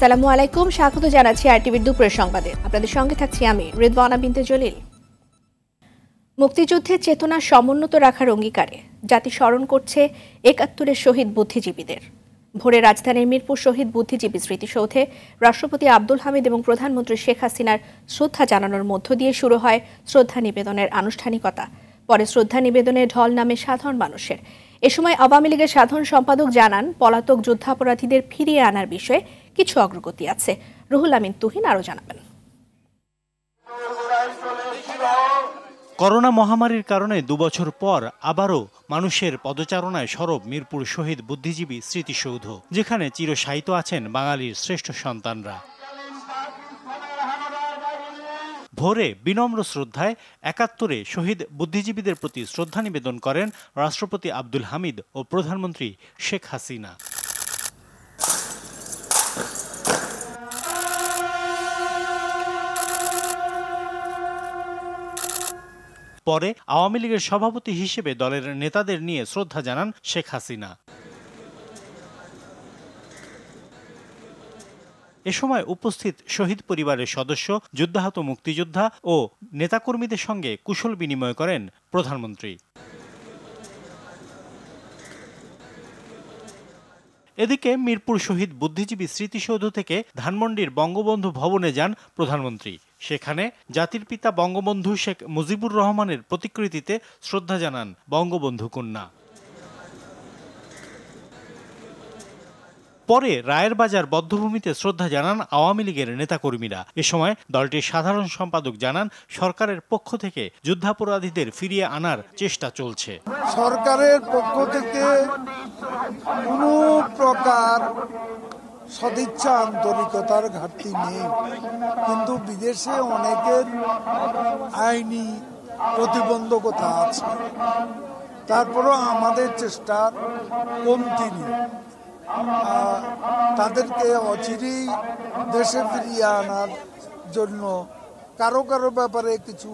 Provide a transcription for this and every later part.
আসসালামু আলাইকুম। স্বাগত জানাচ্ছি আর টিভির দুপুরের সংবাদে। আপনাদের সঙ্গে থাকছি আমি, রিদওয়ানা বিনতে জলিল। মুক্তিযুদ্ধের চেতনা সমুন্নত রাখার অঙ্গীকারে জাতি স্মরণ করছে একাত্তরের শহীদ বুদ্ধিজীবীদের। ভোরে রাজধানীর মিরপুর শহীদ বুদ্ধিজীবী স্মৃতিসৌধে রাষ্ট্রপতি আব্দুল হামিদ এবং প্রধানমন্ত্রী শেখ হাসিনার শ্রদ্ধা জানানোর মধ্য দিয়ে শুরু হয় শ্রদ্ধা নিবেদনের আনুষ্ঠানিকতা। পরে শ্রদ্ধা নিবেদনে ঢল নামে সাধারণ মানুষের। এ সময় আওয়ামী লীগের সাধারণ সম্পাদক জানান, পলাতক যুদ্ধাপরাধীদের ফিরিয়ে আনার বিষয়ে কিছু অগ্রগতি আছে। রুহুল আমিন তুহিন আরও জানাবেন। করোনা মহামারীর কারণে দুবছর পর আবারও মানুষের পদচারণায় সরব মিরপুর শহীদ বুদ্ধিজীবী স্মৃতিসৌধ, যেখানে চিরসাহিত আছেন বাঙালির শ্রেষ্ঠ সন্তানরা। ভোরে বিনম্র শ্রদ্ধায় একাত্তরে শহীদ বুদ্ধিজীবীদের প্রতি শ্রদ্ধা নিবেদন করেন রাষ্ট্রপতি আব্দুল হামিদ ও প্রধানমন্ত্রী শেখ হাসিনা। পরে আওয়ামী লীগের সভাপতি হিসেবে দলের নেতাদের নিয়ে শ্রদ্ধা জানান শেখ হাসিনা। এ সময় উপস্থিত শহীদ পরিবারের সদস্য, যুদ্ধাহত মুক্তিযোদ্ধা ও নেতাকর্মীদের সঙ্গে কুশল বিনিময় করেন প্রধানমন্ত্রী। এদিকে মিরপুর শহীদ বুদ্ধিজীবী স্মৃতিসৌধ থেকে ধানমন্ডির বঙ্গবন্ধু ভবনে যান প্রধানমন্ত্রী। সেখানে জাতির পিতা বঙ্গবন্ধু শেখ মুজিবুর রহমানের প্রতিকৃতিতে শ্রদ্ধা জানান বঙ্গবন্ধু কন্যা। পরে রায়ের বাজার বদ্ধভূমিতে শ্রদ্ধা জানান আওয়ামী লীগের নেতাকর্মীরা। এ সময় দলটির সাধারণ সম্পাদক জানান, সরকারের পক্ষ থেকে যুদ্ধাপরাধীদের ফিরিয়ে আনার চেষ্টা চলছে। সরকারের পক্ষ থেকে কোনো প্রকার সদিচ্ছা আন্তরিকতার ঘাটতি নেই। কিন্তু বিদেশে অনেকের আইনি প্রতিবন্ধকতা আছে। তারপরও আমাদের চেষ্টার কমতি নেই তাদেরকে অচিরেই দেশে ফিরিয়ে আনার জন্য কারও কারও ব্যাপারে কিছু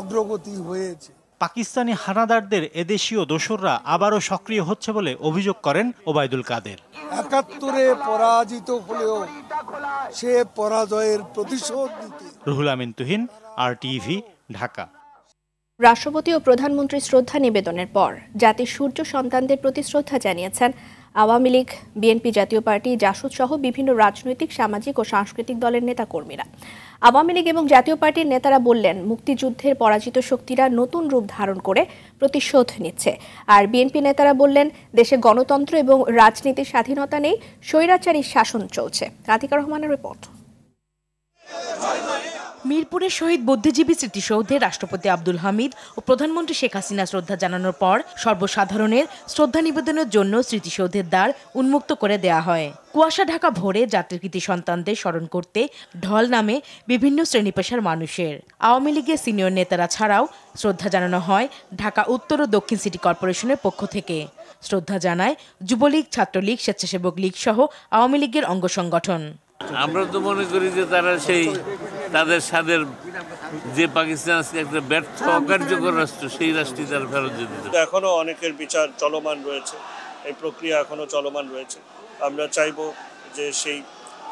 অগ্রগতি হয়েছে। পাকিস্তানি হানাদারদের এদেশীয় দোসররা আবারও সক্রিয় হচ্ছে বলে অভিযোগ করেন ওবায়দুল কাদের। একাত্তরে পরাজিত হলেও সে পরাজয়ের প্রতিশোধ নিতে রুহুল আমিন তুহিন আর টিভি ঢাকা। রাষ্ট্রপতি ও প্রধানমন্ত্রী শ্রদ্ধা নিবেদনের পর জাতির সূর্য সন্তানদের প্রতি শ্রদ্ধা জানিয়েছেন আওয়ামী লীগ, বিএনপি জাতীয় পার্টি, জাসদ সহ বিভিন্ন রাজনৈতিক, সামাজিক ও সাংস্কৃতিক দলের নেতা কর্মীরা আওয়ামী লীগ এবং জাতীয় পার্টির নেতারা বললেন, মুক্তিযুদ্ধের পরাজিত শক্তিরা নতুন রূপ ধারণ করে প্রতিশোধ নিচ্ছে। আর বিএনপি নেতারা বললেন, দেশে গণতন্ত্র এবং রাজনীতির স্বাধীনতা নেই, স্বৈরাচারী শাসন চলছে। রাধিকা রহমানের রিপোর্ট। মিরপুরের শহীদ বুদ্ধিজীবী স্মৃতিসৌধে রাষ্ট্রপতি আব্দুল হামিদ ও প্রধানমন্ত্রী শেখ হাসিনা শ্রদ্ধা জানানোর পর সর্বসাধারণের শ্রদ্ধা নিবেদনের জন্য স্মৃতিসৌধের দ্বার উন্মুক্ত করে দেয়া হয়। কুয়াশা ঢাকা ভোরে জাতির সন্তানদের স্মরণ করতে ঢল নামে বিভিন্ন শ্রেণি পেশার মানুষের। আওয়ামী লীগের সিনিয়র নেতারা ছাড়াও শ্রদ্ধা জানানো হয় ঢাকা উত্তর ও দক্ষিণ সিটি কর্পোরেশনের পক্ষ থেকে। শ্রদ্ধা জানায় যুবলীগ, ছাত্রলীগ, স্বেচ্ছাসেবক লীগ সহ আওয়ামী লীগের অঙ্গ সংগঠন। আমরা তো মনে করি যে তারা সেই তাদের স্বাদের যে পাকিস্তান আজকে একটা ব্যর্থ অকার্যকর রাষ্ট্র সেই রাষ্ট্রই তারা ফেরত দিতে এখনও অনেকের বিচার চলমান রয়েছে। এই প্রক্রিয়া এখনও চলমান রয়েছে। আমরা চাইব যে সেই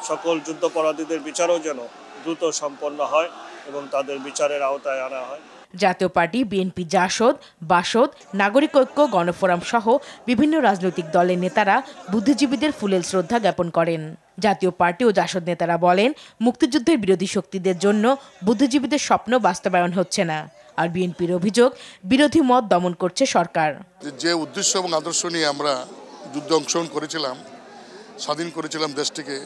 সকল যুদ্ধপরাধীদের বিচারও যেন দ্রুত সম্পন্ন হয় এবং তাদের বিচারের আওতায় আনা হয়। জাতীয় পার্টি বিএনপি জাসদ বাসদ নাগরিক ঐক্য গণফোরাম সহ বিভিন্ন রাজনৈতিক দলের নেতারা বুদ্ধিজীবীদের ফুলেল শ্রদ্ধা জ্ঞাপন করেন। জাতীয় পার্টি ও জাসদ নেতারা বলেন মুক্তিযুদ্ধের বিরোধী শক্তিদের জন্য বুদ্ধিজীবীদের স্বপ্ন বাস্তবায়ন হচ্ছে না। আর বিএনপির অভিযোগ বিরোধী মত দমন করছে সরকার। যে উদ্দেশ্য এবং আদর্শ নিয়ে আমরা যুদ্ধে অংশগ্রহণ করেছিলাম স্বাধীন করেছিলাম দেশটিকে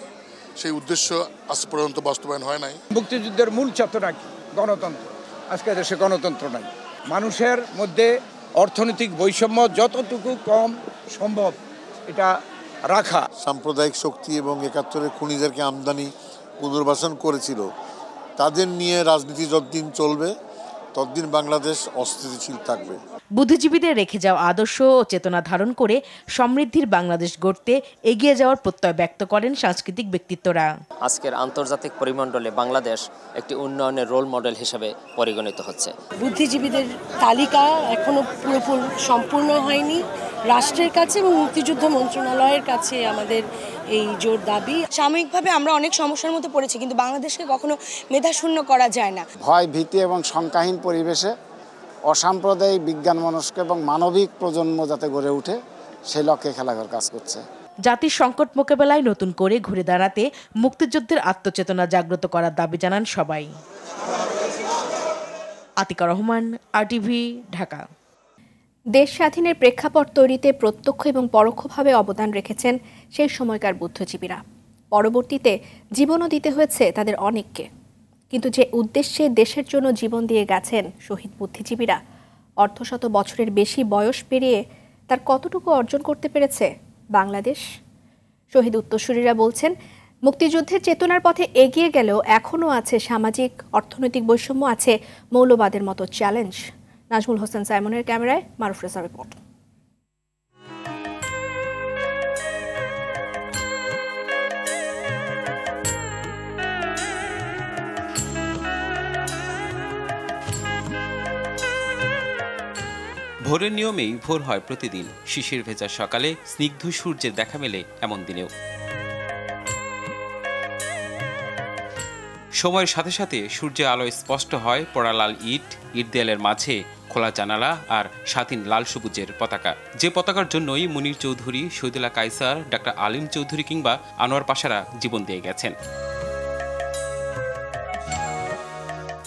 সেই উদ্দেশ্য আজ পর্যন্ত বাস্তবায়ন হয় নাই। মুক্তিযুদ্ধের মূল চেতনা কি? গণতন্ত্র। আজকে দেশে গণতন্ত্র নাই। মানুষের মধ্যে অর্থনৈতিক বৈষম্য যতটুকু কম সম্ভব এটা রাখা। সাম্প্রদায়িক শক্তি এবং একাত্তরের খুনিদেরকে আমদানি পুনর্বাসন করেছিল। তাদের নিয়ে রাজনীতি যতদিন চলবে ততদিন বাংলাদেশ অস্থিতিশীল থাকবে। বুদ্ধিজীবীদের রেখে যাওয়া আদর্শ ও চেতনা ধারণ করে সমৃদ্ধির বাংলাদেশ গড়তে এগিয়ে যাওয়ার প্রত্যয় ব্যক্ত করেন সাংস্কৃতিক ব্যক্তিত্বরা। আজকের আন্তর্জাতিক পরিমণ্ডলে বাংলাদেশ একটি উন্নয়নের রোল মডেল হিসেবে পরিগণিত হচ্ছে। বুদ্ধিজীবীদের তালিকা এখনও পুরোপুরি সম্পূর্ণ হয়নি। রাষ্ট্রের কাছে এবং মুক্তিযুদ্ধ মন্ত্রণালয়ের কাছে আমাদের এই জোর দাবি। সাময়িকভাবে আমরা অনেক সমস্যার মধ্যে পড়েছি কিন্তু বাংলাদেশকে কখনো মেধাশূন্য করা যায় না। ভয় ভীতি এবং শঙ্কাহীন পরিবেশে অসাম্প্রদায়িক বিজ্ঞান মনস্ক এবং মানবিক প্রজন্ম যাতে গড়ে ওঠে সে লক্ষ্যে খেলাঘর কাজ করছে। জাতির সংকট মোকাবেলায় নতুন করে ঘুরে দাঁড়াতে মুক্তিযুদ্ধের আত্মচেতনা জাগ্রত করার দাবি জানান সবাই। আতিকা রহমান আরটিভি ঢাকা। দেশ স্বাধীনের প্রেক্ষাপট তৈরিতে প্রত্যক্ষ এবং পরোক্ষভাবে অবদান রেখেছেন সেই সময়কার বুদ্ধিজীবীরা। পরবর্তীতে জীবনও দিতে হয়েছে তাদের অনেককে। কিন্তু যে উদ্দেশ্যে দেশের জন্য জীবন দিয়ে গেছেন শহীদ বুদ্ধিজীবীরা, অর্ধশত বছরের বেশি বয়স পেরিয়ে তার কতটুকু অর্জন করতে পেরেছে বাংলাদেশ? শহীদ উত্তরসূরিরা বলছেন, মুক্তিযুদ্ধের চেতনার পথে এগিয়ে গেলেও এখনও আছে সামাজিক, অর্থনৈতিক বৈষম্য আছে, মৌলবাদের মতো চ্যালেঞ্জ। নাজমুল হোসেন সাইমনের ক্যামেরায় মারুফ রেজা রিপোর্ট। ভোরের নিয়মেই ভোর হয় প্রতিদিন। শিশির ভেজা সকালে স্নিগ্ধ সূর্যের দেখা মেলে এমন দিনেও। সময়ের সাথে সাথে সূর্যের আলোয় স্পষ্ট হয় পড়ালাল ইট ইট দেয়ালের মাঝে। খোলা জানালা আর স্বাধীন লাল সবুজের পতাকা। যে পতাকার জন্যই মুনির চৌধুরী, শহীদুল্লাহ কাইসার ডাক্তার আলিম চৌধুরী কিংবা আনোয়ার পাশারা জীবন দিয়ে গেছেন।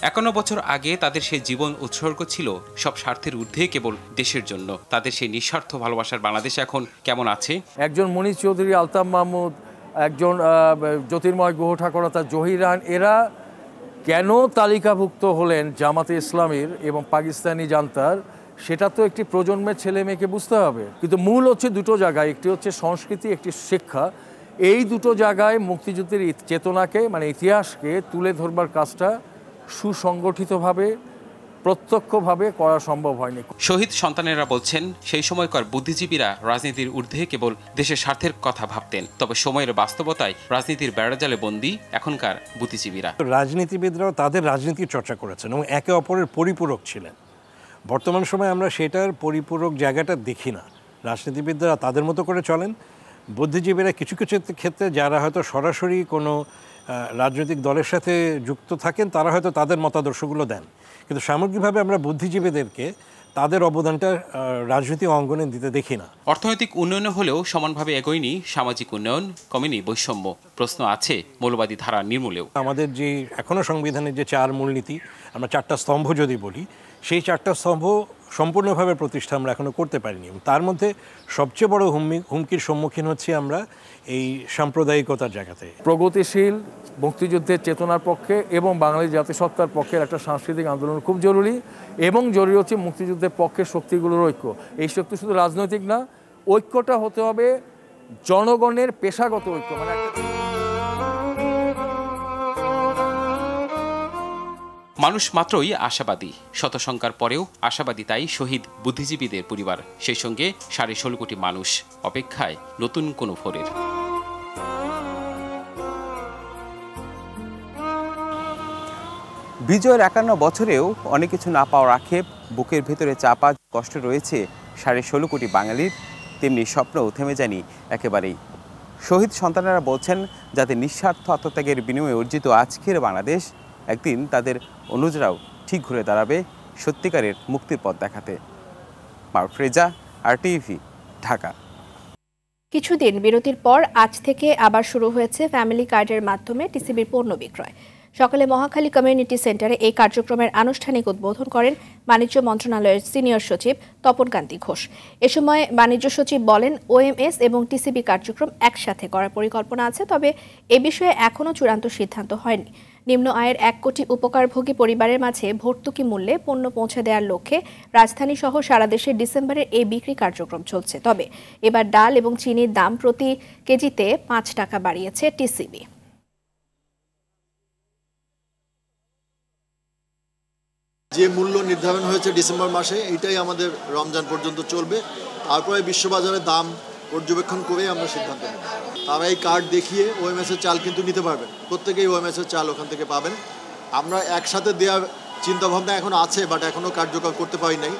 একান্ন বছর আগে তাদের সেই জীবন উৎসর্গ ছিল সব স্বার্থের ঊর্ধ্বে কেবল দেশের জন্য। তাদের সেই নিঃস্বার্থ ভালোবাসার বাংলাদেশ এখন কেমন আছে? একজন মনীষ চৌধুরী, আলতাফ মাহমুদ, একজন জ্যোতির্ময় গুহ ঠাকুরতা জহিরান এরা কেন তালিকাভুক্ত হলেন জামাতে ইসলামীর এবং পাকিস্তানি জান্তার? সেটা তো একটি প্রজন্মের ছেলে মেয়েকে বুঝতে হবে। কিন্তু মূল হচ্ছে দুটো জায়গায়। একটি হচ্ছে সংস্কৃতি, একটি শিক্ষা। এই দুটো জায়গায় মুক্তিযুদ্ধের চেতনাকে মানে ইতিহাসকে তুলে ধরবার কাজটা সুসংগঠিতভাবে প্রত্যক্ষভাবে করা সম্ভব হয়নি। শহীদ সন্তানেরা বলছেন সেই সময়কার বুদ্ধিজীবীরা রাজনীতির ঊর্ধ্বে কেবল দেশের স্বার্থের কথা ভাবতেন। তবে সময়ের বাস্তবতায় রাজনীতির বেড়াজালে বন্দী এখনকার বুদ্ধিজীবীরা। রাজনীতিবিদরাও তাদের রাজনীতির চর্চা করেছেন এবং একে অপরের পরিপূরক ছিলেন। বর্তমান সময়ে আমরা সেটার পরিপূরক জায়গাটা দেখি না। রাজনীতিবিদরা তাদের মতো করে চলেন। বুদ্ধিজীবীরা কিছু কিছু ক্ষেত্রে যারা হয়তো সরাসরি কোনো রাজনৈতিক দলের সাথে যুক্ত থাকেন তারা হয়তো তাদের মতাদর্শগুলো দেন। কিন্তু সামগ্রিকভাবে আমরা বুদ্ধিজীবীদেরকে তাদের অবদানটা রাজনৈতিক অঙ্গনে দিতে দেখি না। অর্থনৈতিক উন্নয়ন হলেও সমানভাবে এগোয়নি সামাজিক উন্নয়ন কমেনি বৈষম্য। প্রশ্ন আছে মৌলবাদী ধারা নির্মূলেও। আমাদের যে এখনও সংবিধানের যে চার মূলনীতি আমরা চারটা স্তম্ভ যদি বলি সেই চারটা স্তম্ভ সম্পূর্ণভাবে প্রতিষ্ঠা আমরা এখনও করতে পারিনি। তার মধ্যে সবচেয়ে বড় হুমকির সম্মুখীন হচ্ছি আমরা এই সাম্প্রদায়িকতার জায়গাতে। প্রগতিশীল মুক্তিযুদ্ধের চেতনার পক্ষে এবং বাঙালি জাতিসত্তার পক্ষের একটা সাংস্কৃতিক আন্দোলন খুব জরুরি এবং জরুরি হচ্ছে মুক্তিযুদ্ধের পক্ষের শক্তিগুলোর ঐক্য। এই শক্তি শুধু রাজনৈতিক না, ঐক্যটা হতে হবে জনগণের পেশাগত ঐক্য। মানে মানুষ মাত্রই আশাবাদী। শতসংখ্যার পরেও আশাবাদী তাই শহীদ বুদ্ধিজীবীদের পরিবার, সেই সঙ্গে সাড়ে ষোলো কোটি মানুষ অপেক্ষায় নতুন কোনো ভোরের। বিজয়ের একান্ন বছরেও অনেক কিছু না পাওয়ার আক্ষেপ, বুকের ভেতরে চাপা কষ্ট রয়েছে সাড়ে ষোলো কোটি বাঙালির, তেমনি স্বপ্নও থেমে যায়নি একেবারেই। শহীদ সন্তানেরা বলছেন, যাতে নিঃস্বার্থ আত্মত্যাগের বিনিময়ে অর্জিত আজকের বাংলাদেশ একদিন তাদের অনুজরাও ঠিক ঘুরে দাঁড়াবে সত্যিকারের মুক্তির পথ দেখাতে। মারফ্রেজা আর টিভি ঢাকা। কিছুদিন বিরতির পর আজ থেকে আবার শুরু হয়েছে ফ্যামিলি কার্ডের মাধ্যমে টিসিবির পণ্য বিক্রয়। সকালে মহাখালী কমিউনিটি সেন্টারে এই কার্যক্রমের আনুষ্ঠানিক উদ্বোধন করেন বাণিজ্য মন্ত্রণালয়ের সিনিয়র সচিব তপন কান্তি ঘোষ। এ সময় বাণিজ্য সচিব বলেন ওএমএস এবং টিসিবি কার্যক্রম একসাথে করার পরিকল্পনা আছে, তবে এ বিষয়ে এখনও চূড়ান্ত সিদ্ধান্ত হয়নি। নিম্ন আয়ের এক কোটি উপকারভোগী পরিবারের মাঝে ভর্তুকি মূল্যে পণ্য পৌঁছে দেওয়ার লক্ষ্যে রাজধানী সহ সারা দেশে ডিসেম্বরের এই বিক্রি কার্যক্রম চলছে। তবে এবার ডাল এবং চিনির দাম প্রতি কেজিতে পাঁচ টাকা বাড়িয়েছে টিসিবি। যে মূল্য নির্ধারণ হয়েছে ডিসেম্বর মাসে এইটাই আমাদের রমজান পর্যন্ত চলবে। তারপরে বিশ্ববাজারে দাম পর্যবেক্ষণ করে আমরা সিদ্ধান্ত নেব। তারা এই কার্ড দেখিয়ে ওএমএস এর চাল কিন্তু নিতে পারবেন। প্রত্যেকেই ওএমএস এর চাল ওখান থেকে পাবেন। আমরা একসাথে দেওয়ার চিন্তাভাবনা এখন আছে বাট এখনও কার্যকর করতে পারি নাই।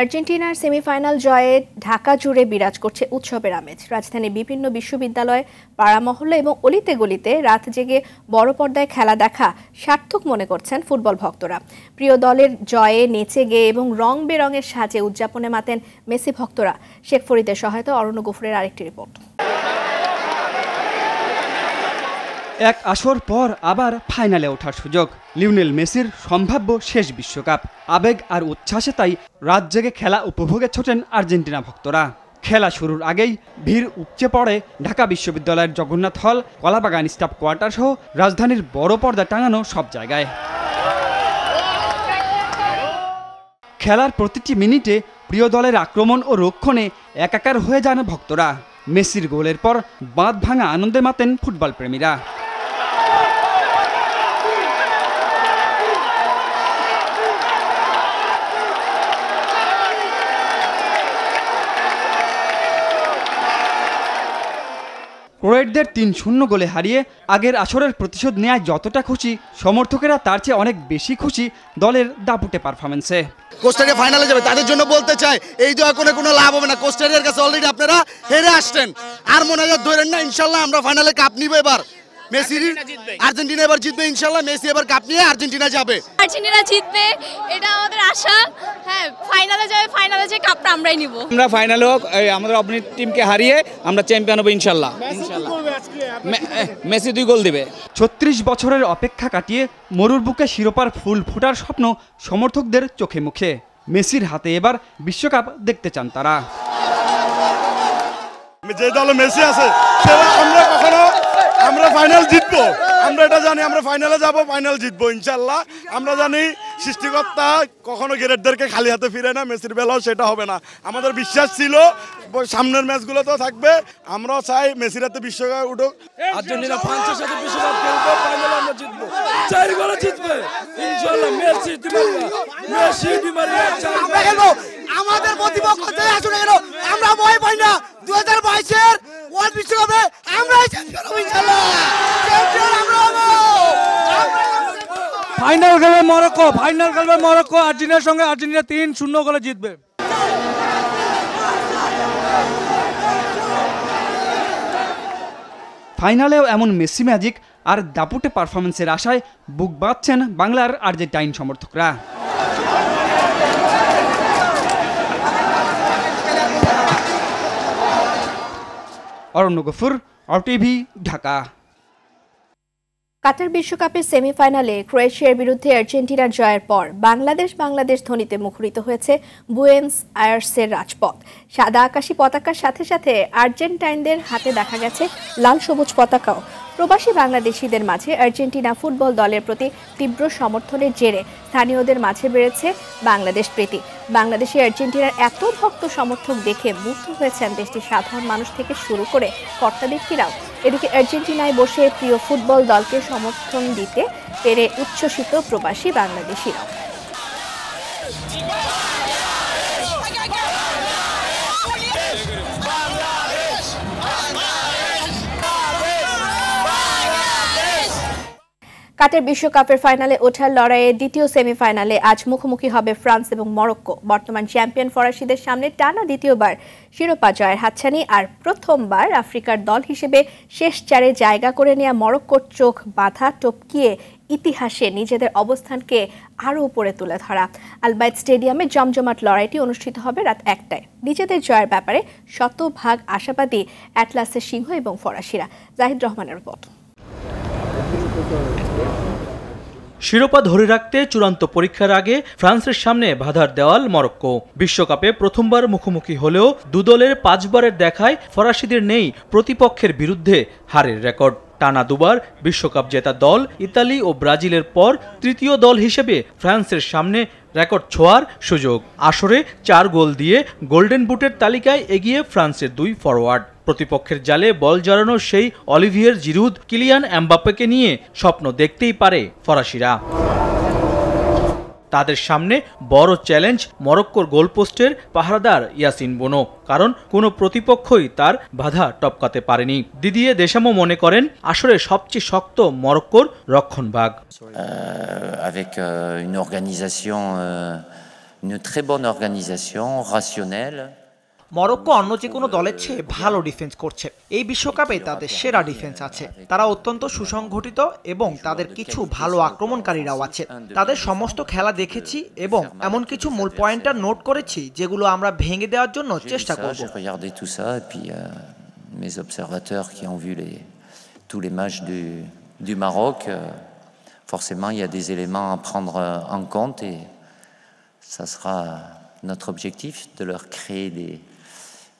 আর্জেন্টিনার সেমিফাইনাল জয়ে ঢাকা জুড়ে বিরাজ করছে উৎসবের আমেজ। রাজধানীর বিভিন্ন বিশ্ববিদ্যালয় পাড়া মহল্লা এবং অলিতে গলিতে রাত জেগে বড় পর্দায় খেলা দেখা সার্থক মনে করছেন ফুটবল ভক্তরা। প্রিয় দলের জয়ে নেচে গেয়ে এবং রং বেরঙের সাজে উদযাপনে মাতেন মেসি ভক্তরা। শেখ ফরিদের সহায়তা অরণ্য গফুরের আরেকটি রিপোর্ট। এক আসর পর আবার ফাইনালে ওঠার সুযোগ। লিওনেল মেসির সম্ভাব্য শেষ বিশ্বকাপ। আবেগ আর উচ্ছ্বাসে তাই রাত জেগে খেলা উপভোগে ছোটেন আর্জেন্টিনা ভক্তরা। খেলা শুরুর আগেই ভিড় উপচে পড়ে ঢাকা বিশ্ববিদ্যালয়ের জগন্নাথ হল, কলাবাগান স্টাফ কোয়ার্টার সহ রাজধানীর বড় পর্দা টাঙানো সব জায়গায়। খেলার প্রতিটি মিনিটে প্রিয় দলের আক্রমণ ও রক্ষণে একাকার হয়ে যান ভক্তরা। মেসির গোলের পর বাঁধ ভাঙা আনন্দে মাতেন ফুটবল প্রেমীরা ক্রোয়েটদের তিন শূন্য গোলে হারিয়ে আগের আসরের প্রতিশোধ নেয়া যতটা খুশি, সমর্থকেরা তার চেয়ে অনেক বেশি খুশি দলের দাপুটে পারফরমেন্সে কোস্টারিয়া ফাইনালে যাবে, তাদের জন্য বলতে চাই, এই দোয়া করে কোনো লাভ হবে না। কোস্টারিয়ার কাছে অলরেডি আপনারা হেরে আসছেন। আর মনে হয় ধরেন না ইনশাল্লাহ আমরা ফাইনালে কাপ নিব এবার। মেসি আর্জেন্টিনা এবার জিতবে ইনশাল্লাহ মেসি এবার কাপ নিয়ে আর্জেন্টিনা যাবে। আর্জেন্টিনা জিতবে এটা আমাদের আশা। হ্যাঁ ফাইনালে যাবে ফাইনালে যে কাপটা আমরাই নিব। আমরা ফাইনালেও এই আমাদের অপনি টিমকে হারিয়ে আমরা চ্যাম্পিয়ন হব ইনশাল্লাহ মে- মেসি দুই গোল দিবে। ছত্রিশ বছরের অপেক্ষা কাটিয়ে মরুর বুকে শিরোপার ফুল ফোটার স্বপ্ন সমর্থকদের চোখে মুখে। মেসির হাতে এবার বিশ্বকাপ দেখতে চান তারা। যে দলে মেসি আছে সেটা আমরা কখনো আমরা ফাইনাল জিতবো। আমরা এটা জানি, আমরা ফাইনালে যাব ফাইনাল জিতবো ইনশাল্লাহ আমরা জানি সৃষ্টিকর্তা কখনো গ্রেটদেরকে খালি হাতে ফিরে না মেসির বেলাও সেটা হবে না। আমাদের বিশ্বাস ছিল সামনের ম্যাচগুলো তো থাকবে আমরাও চাই মেসির হাতে বিশ্বকাপ উঠুক। আর্জেন্টিনা ফ্রান্সের সাথে বিশ্বকাপ খেলবে ফাইনালে আমরা জিতবো। চার গোলে জিতবে। ইনশাআল্লাহ মেসি দি মেসি দি আমরা খেলব। আমাদের প্রতিপক্ষ যে আসুন না কেন আমরা ভয় পাই না। দু হাজার বাইশের ওয়ার্ল্ড বিশ্বকাপে আমরাই চ্যাম্পিয়ন হব ইনশাল্লাহ চ্যাম্পিয়ন আমরা হব ফাইনাল খেলবে মরক্কো ফাইনাল খেলবে মরক্কো, আর্জেন্টিনার সঙ্গে আর্জেন্টিনা তিন শূন্য গোলে জিতবে। ফাইনালেও এমন মেসি ম্যাজিক আর দাপুটে পারফরমেন্সের আশায় বুক বাঁধছেন বাংলার আর্জেন্টাইন সমর্থকরা। অরণ্য গফুর টিভি ঢাকা। কাতার বিশ্বকাপের সেমিফাইনালে ক্রোয়েশিয়ার বিরুদ্ধে আর্জেন্টিনার জয়ের পর বাংলাদেশ বাংলাদেশ ধ্বনিতে মুখরিত হয়েছে বুয়েন্স আয়ার্সের রাজপথ। সাদা আকাশী পতাকার সাথে সাথে আর্জেন্টাইনদের হাতে দেখা গেছে লাল সবুজ পতাকাও। প্রবাসী বাংলাদেশিদের মাঝে আর্জেন্টিনা ফুটবল দলের প্রতি তীব্র সমর্থনের জেরে স্থানীয়দের মাঝে বেড়েছে বাংলাদেশ প্রীতি। বাংলাদেশে আর্জেন্টিনার এত ভক্ত সমর্থক দেখে মুগ্ধ হয়েছেন দেশটির সাধারণ মানুষ থেকে শুরু করে কর্তা ব্যক্তিরাও এদিকে আর্জেন্টিনায় বসে প্রিয় ফুটবল দলকে সমর্থন দিতে পেরে উচ্ছ্বসিত প্রবাসী বাংলাদেশিরাও। কাটার বিশ্বকাপের ফাইনালে ওঠার লড়াইয়ে দ্বিতীয় সেমিফাইনালে আজ মুখোমুখি হবে ফ্রান্স এবং মরক্কো। বর্তমান চ্যাম্পিয়ন ফরাসিদের সামনে টানা দ্বিতীয়বার শিরোপা জয়ের হাতছানি আর প্রথমবার আফ্রিকার দল হিসেবে শেষ চারে জায়গা করে নেওয়া মরক্কোর চোখ বাধা টপকিয়ে ইতিহাসে নিজেদের অবস্থানকে আরও উপরে তুলে ধরা। আলবাইট স্টেডিয়ামে জমজমাট লড়াইটি অনুষ্ঠিত হবে রাত একটায়। নিজেদের জয়ের ব্যাপারে শতভাগ আশাবাদী অ্যাটলাসের সিংহ এবং ফরাসিরা। জাহিদ রহমানের রিপোর্ট। শিরোপা ধরে রাখতে চূড়ান্ত পরীক্ষার আগে ফ্রান্সের সামনে বাধার দেওয়াল মরক্কো। বিশ্বকাপে প্রথমবার মুখোমুখি হলেও দুদলের পাঁচবারের দেখায় ফরাসিদের নেই প্রতিপক্ষের বিরুদ্ধে হারের রেকর্ড। টানা দুবার বিশ্বকাপ জেতা দল ইতালি ও ব্রাজিলের পর তৃতীয় দল হিসেবে ফ্রান্সের সামনে রেকর্ড ছোঁয়ার সুযোগ। আসরে চার গোল দিয়ে গোল্ডেন বুটের তালিকায় এগিয়ে ফ্রান্সের দুই ফরওয়ার্ড প্রতিপক্ষের জালে বল জড়ানো সেই অলিভিয়ের জিরুদ, কিলিয়ান অ্যাম্বাপ্পেকে নিয়ে স্বপ্ন দেখতেই পারে ফরাসিরা। তাদের সামনে বড় চ্যালেঞ্জ মরক্কোর গোলপোস্টের পাহারাদার ইয়াসিন বোনো কারণ কোনো প্রতিপক্ষই তার বাধা টপকাতে পারেনি দিদিয়ে দেশামো মনে করেন আসলে সবচেয়ে শক্ত মরক্কোর রক্ষণভাগ euh, organisation, euh, une très bonne organisation, rationnelle. Morocco অন্য যে কোনো দলের চেয়ে ভালো ডিফেন্স করছে। এই বিশ্বকাপে তাদের সেরা ডিফেন্স আছে। তারা অত্যন্ত সুসংগঠিত এবং তাদের কিছু ভালো আক্রমণকারীরাও আছে। তাদের সমস্ত খেলা দেখেছি এবং এমন কিছু মূল পয়েন্টটা নোট করেছি যেগুলো আমরা ভেঙে দেওয়ার জন্য চেষ্টা করব। du Maroc, euh, forcément, il y a des éléments à prendre euh, en compte et ça sera notre objectif de leur créer des,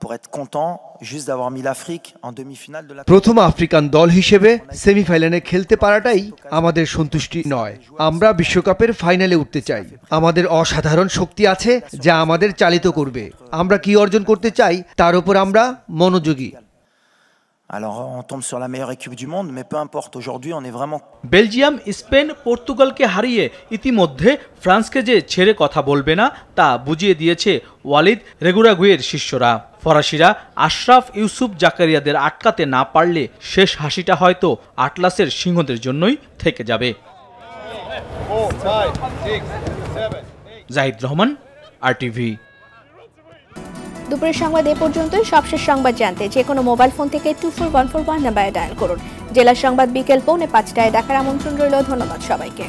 pour être content juste d'avoir mis l'Afrique en demi-finale de la প্রথম African দল হিসেবে সেমিফাইনালে খেলতে পারাটাই আমাদের সন্তুষ্টি নয়। আমরা বিশ্বকাপের ফাইনালে উঠতে চাই। আমাদের অসাধারণ শক্তি আছে যা আমাদের চালিত করবে। আমরা কি অর্জন করতে চাই? তার উপর আমরা মনোযোগী। Alors on tombe sur la meilleure équipe du monde, mais peu importe, aujourd'hui on est vraiment Belgium Spain পর্তুগালকে হারিয়ে ইতিমধ্যে ফ্রান্সকে যে ছেড়ে কথা বলবে না তা বুঝিয়ে দিয়েছে ওয়ালিদ রেগুরাগুয়ের শিষ্যরা। ফরাসিরা আশরাফ ইউসুফ জাকারিয়াদের আটকাতে না পারলে শেষ হাসিটা হয়তো আটলাসের সিংহদের জন্যই থেকে যাবে। Zahid Rahman R TV. দুপুরের সংবাদ এ পর্যন্তই। সবশেষ সংবাদ জানতে যে কোনো মোবাইল ফোন থেকে two four one four one নাম্বারে ডায়াল করুন। জেলা সংবাদ বিকেল পৌনে পাঁচটায় দেখার আমন্ত্রণ রইল। ধন্যবাদ সবাইকে।